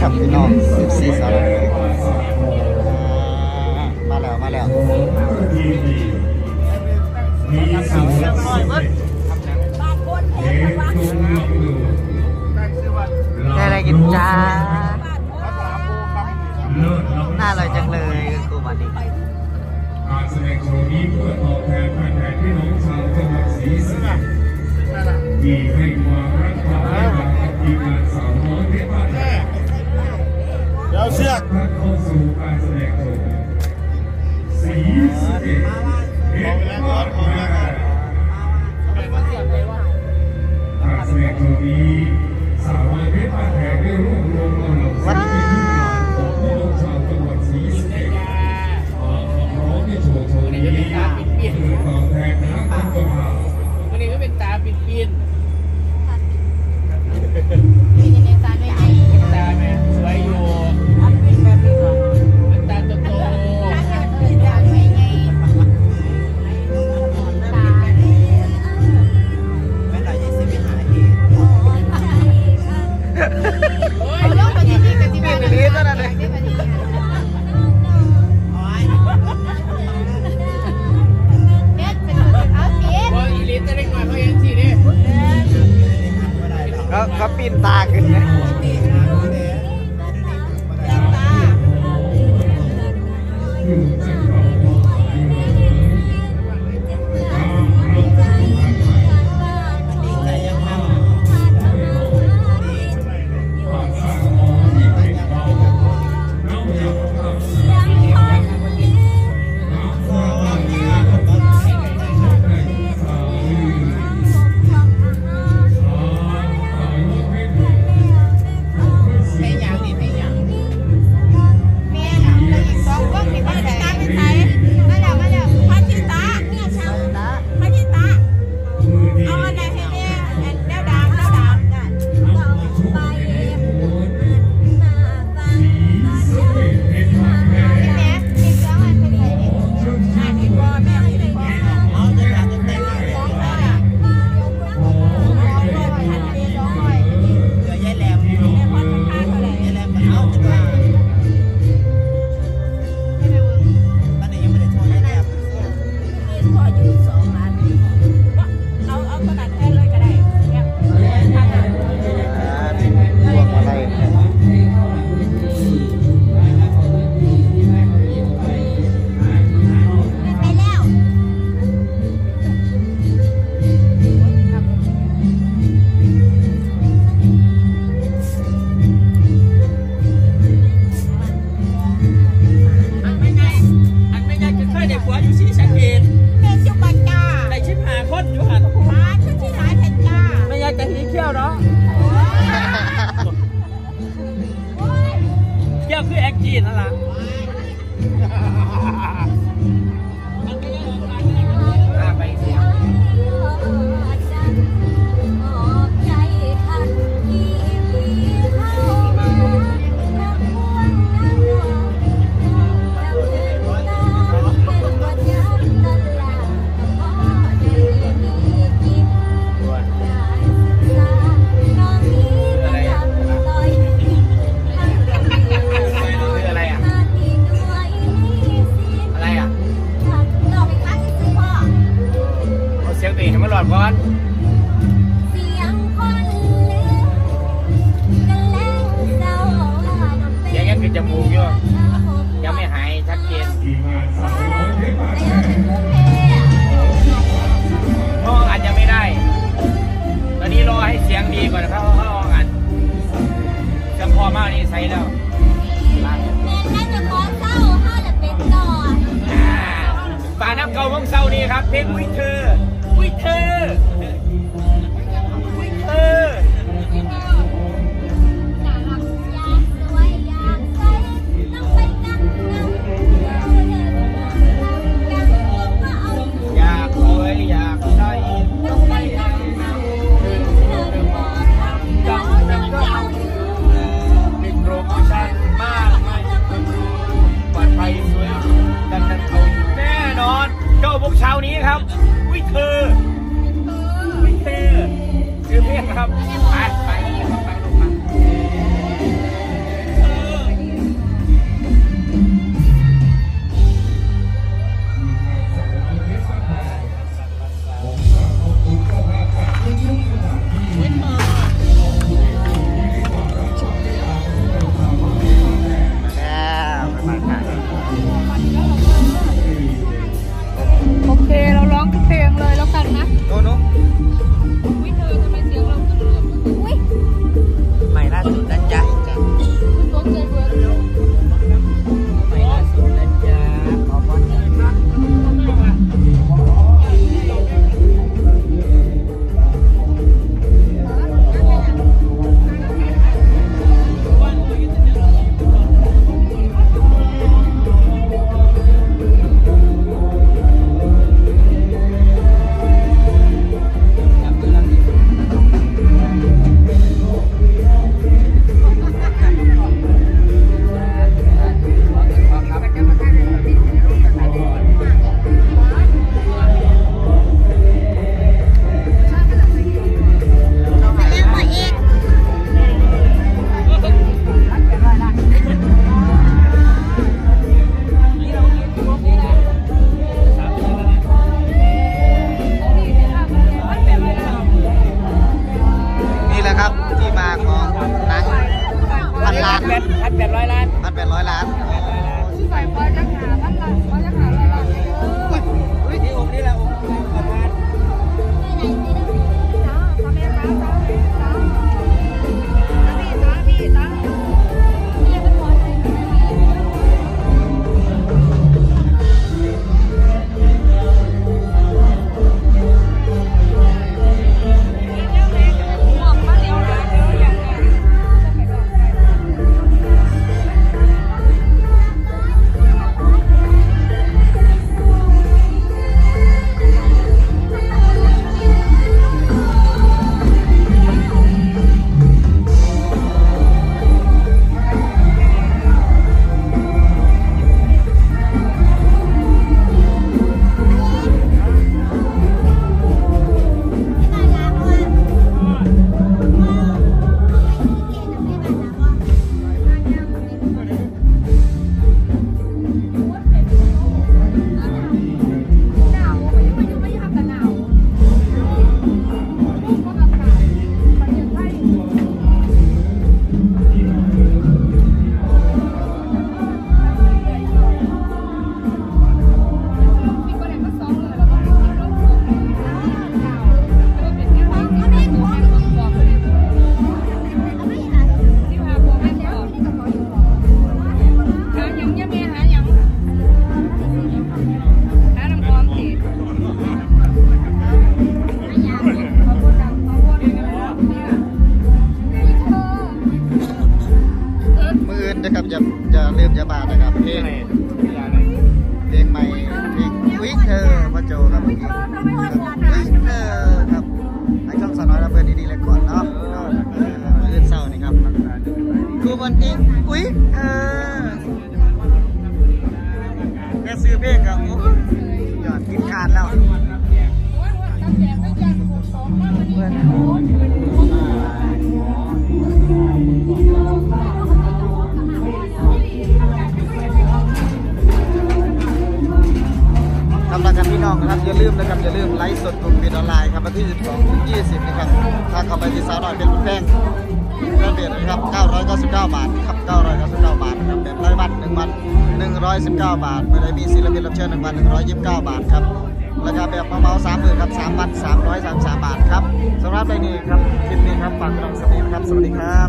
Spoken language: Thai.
ครับพี่น้องสิบสี่สาวมาแล้วมาแล้วมีสิ่งศักดิ์สิทธิ์ได้อะไรกินจ้าเลิศล้ำน่าอร่อยจังเลยกูวันนี้การแสดงโชว์นี้เพื่อตอบแทนแฟนๆพี่น้องชาวจังหวัดศรีสะเกษที่ให้ความรักความไว้วางกับทีมงานสาวน้อยเพชรบ้านแพง เดี๋ยวเชือกท่านเข้าสู่การแสดงโชว์ศรีสะเกษเพชรบ้านแพงการแสดงโชว์นี้สาวน้อยเพชรบ้านแพงได้รวบรวมเอาเหล่าศิลปินรุ่นใหม่ของพี่น้องชาวจังหวัดศรีสะเกษมาขับร้องในโชว์โชว์นี้เพื่อตอบแทนคณะกรรมการวันนี้ก็เป็นตาปินปิน เขาปีนตาขึ้นไงต อยู่ยังไม่หายชัดเจนทีมงานสาวน้อยเพชรบ้านแพงห้องอัดยังไม่ได้ ตอนนี้รอให้เสียงดีก่อนนะครับเพราะห้องอัดเสียงพอมากนี่ใช้แล้วอ่าป่าน้ำเก่าวงเศร้านี่ครับเพลงวิเธอวิเธอ ครับแล้วกันพี่น้องนะครับอย่าลืมนะครับอย่าลืมไลฟ์สดกลุ่มปิดออนไลน์ครับวันที่ 12ถึง20 นะครับถ้าเข้าไปที่สาวน้อยเป็นแพงแพงเบียดนะครับ 999 บาทครับ 999 บาทนะครับแบบรายวัน1วัน 119 บาทเมื่อใดมีศิลปินรับเชิญ1วัน 129 บาทครับ ราคาแบบเบาๆสามหมื่นครับสามพัน333บาทครับสำหรับในนี้ครับคลิปนี้ครับฝากพี่น้องสตรีมครับ สวัสดีครับ